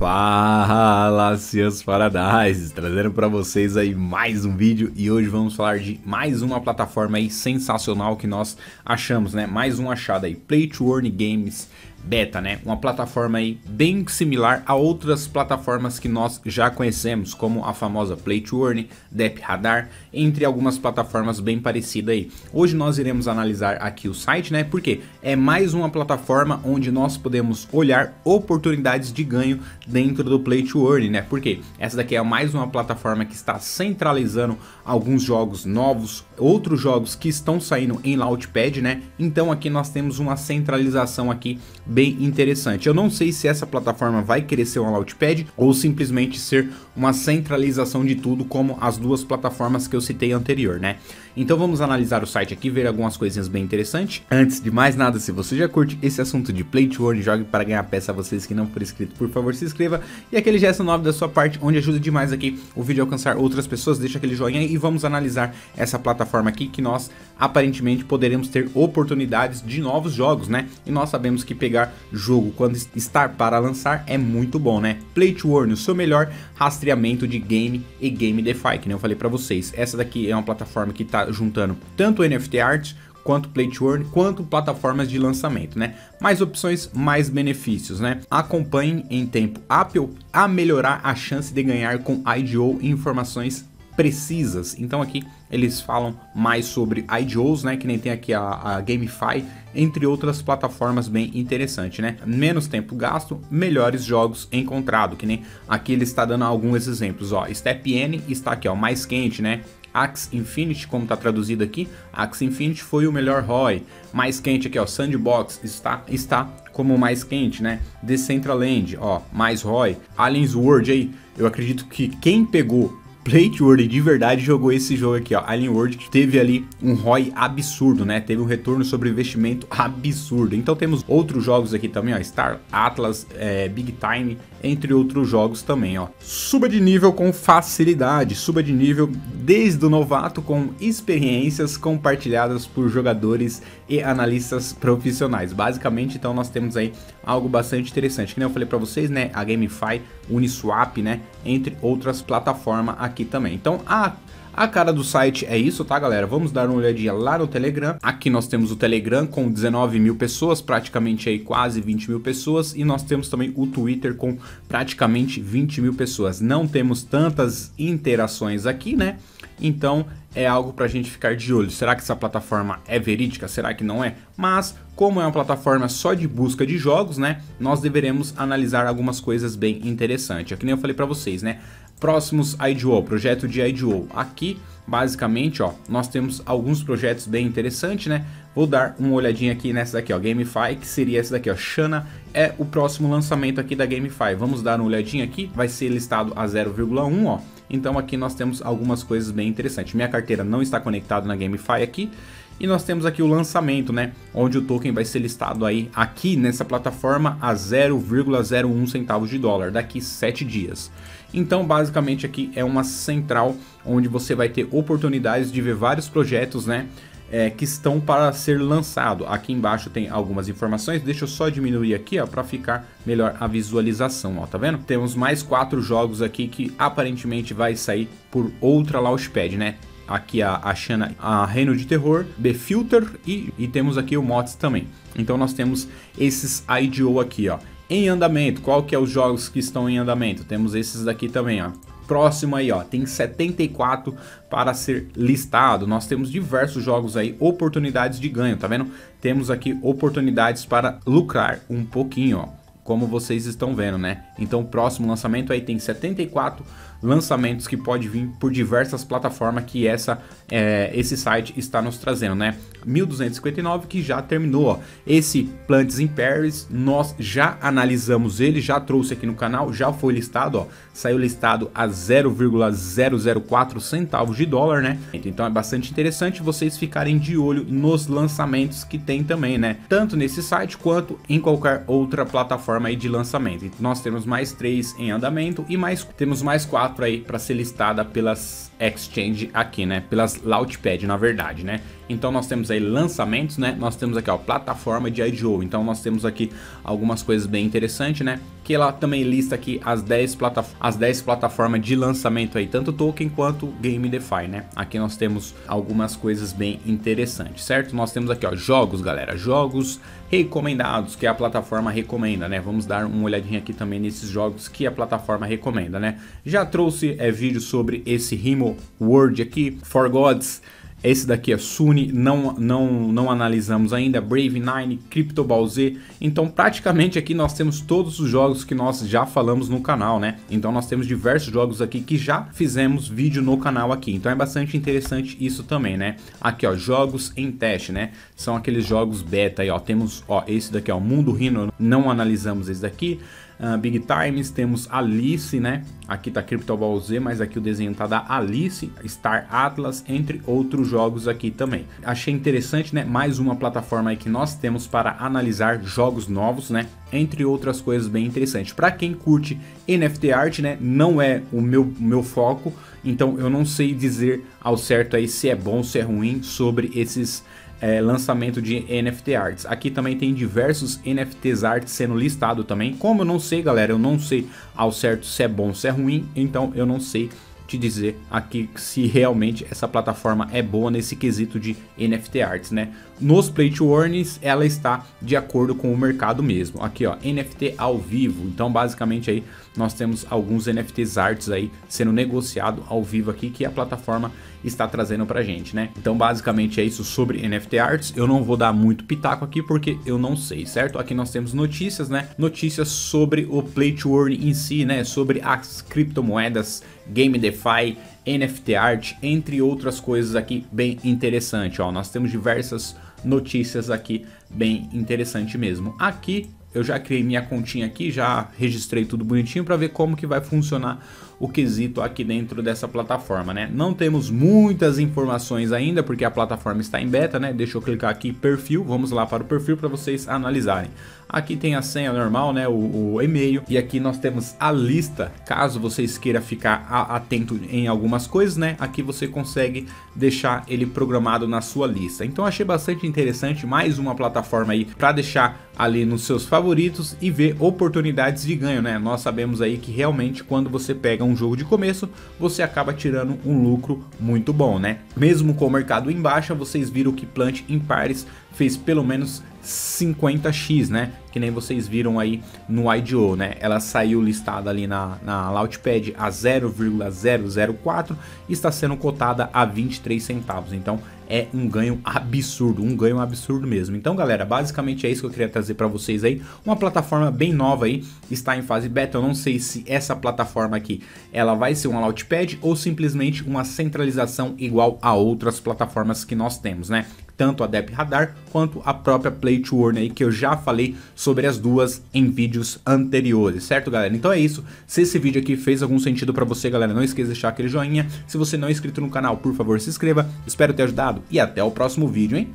Fala, seus Paradise, trazendo para vocês aí mais um vídeo e hoje vamos falar de mais uma plataforma aí sensacional que nós achamos, né? Mais um achado aí, Play to Earn Games Beta, né? Uma plataforma aí bem similar a outras plataformas que nós já conhecemos, como a famosa Play to Earn, Dep Radar, entre algumas plataformas bem parecidas aí. Hoje nós iremos analisar aqui o site, né? Porque é mais uma plataforma onde nós podemos olhar oportunidades de ganho dentro do Play to Earn, né? Porque essa daqui é mais uma plataforma que está centralizando alguns jogos novos, outros jogos que estão saindo em Launchpad, né? Então aqui nós temos uma centralização aqui bem interessante. Eu não sei se essa plataforma vai crescer um Launchpad ou simplesmente ser uma centralização de tudo como as duas plataformas que eu citei anterior, né? Então vamos analisar o site aqui, ver algumas coisinhas bem interessantes. Antes de mais nada, se você já curte esse assunto de Play to Earn, jogue para ganhar peça a vocês que não for inscrito, por favor se inscreva. E aquele gesto nobre da sua parte, onde ajuda demais aqui o vídeo a alcançar outras pessoas, deixa aquele joinha e vamos analisar essa plataforma aqui que nós aparentemente poderemos ter oportunidades de novos jogos, né? E nós sabemos que pegar jogo quando está para lançar é muito bom, né? Play to Earn, o seu melhor rastreamento de game e game DeFi, que nem eu falei para vocês. Essa daqui é uma plataforma que está juntando tanto NFT Art quanto Play to Earn, quanto plataformas de lançamento, né? Mais opções, mais benefícios, né? Acompanhe em tempo Apple a melhorar a chance de ganhar com IDO informações precisas. Então aqui eles falam mais sobre IDOs, né, que nem tem aqui a, a GameFi, entre outras plataformas bem interessante, né? Menos tempo gasto, melhores jogos encontrado, que nem aqui ele está dando alguns exemplos, ó. Step N está aqui, ó, mais quente, né? Axe Infinity, como está traduzido aqui, Axe Infinity foi o melhor ROI. Mais quente aqui, ó, Sandbox está, está como mais quente, né? Decentraland, ó, mais ROI. Aliens World aí, eu acredito que quem pegou Plate World de verdade jogou esse jogo aqui, ó, Alien World, que teve ali um ROI absurdo, né? Teve um retorno sobre investimento absurdo. Então temos outros jogos aqui também, ó, Star Atlas, é, Big Time, entre outros jogos também, ó. Suba de nível com facilidade, suba de nível desde o novato com experiências compartilhadas por jogadores e analistas profissionais. Basicamente, então nós temos aí algo bastante interessante. Que nem eu falei para vocês, né, a GameFi, Uniswap, né, entre outras plataformas aqui também. Então, a a cara do site é isso, tá galera? Vamos dar uma olhadinha lá no Telegram. Aqui nós temos o Telegram com 19 mil pessoas, praticamente aí quase 20 mil pessoas. E nós temos também o Twitter com praticamente 20 mil pessoas. Não temos tantas interações aqui, né? Então é algo para a gente ficar de olho. Será que essa plataforma é verídica? Será que não é? Mas como é uma plataforma só de busca de jogos, né? Nós deveremos analisar algumas coisas bem interessantes. Aqui nem eu falei para vocês, né? Próximos IDO, projeto de IDO. Aqui, basicamente, ó, nós temos alguns projetos bem interessantes, né? Vou dar uma olhadinha aqui nessa daqui, ó, GameFi, que seria essa daqui, ó, Shana é o próximo lançamento aqui da GameFi. Vamos dar uma olhadinha aqui, vai ser listado a 0,1, ó. Então aqui nós temos algumas coisas bem interessantes. Minha carteira não está conectada na GameFi aqui, e nós temos aqui o lançamento, né? Onde o token vai ser listado aí aqui nessa plataforma a 0,01 centavos de dólar daqui 7 dias. Então, basicamente aqui é uma central onde você vai ter oportunidades de ver vários projetos, né? É, que estão para ser lançado. Aqui embaixo tem algumas informações. Deixa eu só diminuir aqui, ó, para ficar melhor a visualização, ó, tá vendo? Temos mais quatro jogos aqui que aparentemente vai sair por outra Launchpad, né? Aqui a, a Xana, a Reino de Terror, The Filter e, e temos aqui o Mods também. Então nós temos esses IDO aqui, ó. Em andamento, qual que é os jogos que estão em andamento? Temos esses daqui também, ó. Próximo aí, ó, tem 74 para ser listado. Nós temos diversos jogos aí, oportunidades de ganho, tá vendo? Temos aqui oportunidades para lucrar um pouquinho, ó como vocês estão vendo, né? Então próximo lançamento aí tem 74 lançamentos que pode vir por diversas plataformas que essa, é, esse site está nos trazendo, né? 1259 que já terminou, ó. Esse Plants in Paris, nós já analisamos ele, já trouxe aqui no canal, já foi listado, ó. Saiu listado a 0,004 centavos de dólar, né? Então é bastante interessante vocês ficarem de olho nos lançamentos que tem também, né? Tanto nesse site quanto em qualquer outra plataforma aí de lançamento. Então, nós temos mais três em andamento e mais temos mais quatro aí para ser listada pelas exchange aqui, né? Pelas Launchpad, na verdade, né? Então nós temos aí lançamentos, né? Nós temos aqui, ó, plataforma de IDO. Então nós temos aqui algumas coisas bem interessantes, né? Que ela também lista aqui as 10, plataf as 10 plataformas de lançamento aí, tanto token quanto Game DeFi, né? Aqui nós temos algumas coisas bem interessantes, certo? Nós temos aqui, ó, jogos, galera, jogos recomendados, que a plataforma recomenda, né? Vamos dar uma olhadinha aqui também nesses jogos que a plataforma recomenda, né? Já trouxe é, vídeo sobre esse Rimo World aqui, For Gods, esse daqui é Suni, não, não, não analisamos ainda, Brave 9, Crypto Ball Z. Então praticamente aqui nós temos todos os jogos que nós já falamos no canal, né? Então nós temos diversos jogos aqui que já fizemos vídeo no canal aqui. Então é bastante interessante isso também, né? Aqui ó, jogos em teste, né? São aqueles jogos beta aí ó. Temos ó, esse daqui ó, Mundo Rino, não analisamos esse daqui uh, Big Times, temos Alice, né? Aqui tá Crypto Ball Z, mas aqui o desenho tá da Alice, Star Atlas, entre outros jogos aqui também. Achei interessante, né? Mais uma plataforma aí que nós temos para analisar jogos novos, né? Entre outras coisas bem interessantes. Para quem curte NFT art, né? Não é o meu, meu foco, então eu não sei dizer ao certo aí se é bom, se é ruim sobre esses é, lançamento de NFT Arts. Aqui também tem diversos NFTs Arts sendo listado também. Como eu não sei, galera, eu não sei ao certo se é bom, se é ruim, então eu não sei te dizer aqui se realmente essa plataforma é boa nesse quesito de NFT Arts, né? Nos Play to Earnings, ela está de acordo com o mercado mesmo. Aqui, ó, NFT ao vivo. Então, basicamente aí nós temos alguns NFTs arts aí sendo negociado ao vivo aqui que a plataforma está trazendo pra gente, né? Então, basicamente é isso sobre NFT arts. Eu não vou dar muito pitaco aqui porque eu não sei, certo? Aqui nós temos notícias, né? Notícias sobre o Play to Earn em si, né? Sobre as criptomoedas, Game DeFi, NFT art, entre outras coisas aqui bem interessante, ó. Nós temos diversas notícias aqui bem interessante mesmo. Aqui eu já criei minha continha aqui, já registrei tudo bonitinho para ver como que vai funcionar o quesito aqui dentro dessa plataforma, né? Não temos muitas informações ainda porque a plataforma está em beta, né? Deixa eu clicar aqui perfil, vamos lá para o perfil para vocês analisarem. Aqui tem a senha normal, né? O, o e-mail e aqui nós temos a lista. Caso vocês queiram ficar atento em algumas coisas, né? Aqui você consegue deixar ele programado na sua lista. Então achei bastante interessante mais uma plataforma aí para deixar ali nos seus favoritos e ver oportunidades de ganho, né? Nós sabemos aí que realmente quando você pega um jogo de começo, você acaba tirando um lucro muito bom, né? Mesmo com o mercado em baixa, vocês viram que Plant em pares fez pelo menos 50x, né? Que nem vocês viram aí no IDO, né? Ela saiu listada ali na, na Launchpad a 0,004 e está sendo cotada a 23 centavos. Então é um ganho absurdo, um ganho absurdo mesmo. Então, galera, basicamente é isso que eu queria trazer para vocês aí. Uma plataforma bem nova aí, está em fase beta. Eu não sei se essa plataforma aqui, ela vai ser uma Launchpad ou simplesmente uma centralização igual a outras plataformas que nós temos, né? Tanto a Dep Radar quanto a própria Play to Earn aí, que eu já falei sobre as duas em vídeos anteriores, certo galera? Então é isso, se esse vídeo aqui fez algum sentido para você galera, não esqueça de deixar aquele joinha, se você não é inscrito no canal, por favor se inscreva, espero ter ajudado e até o próximo vídeo, hein?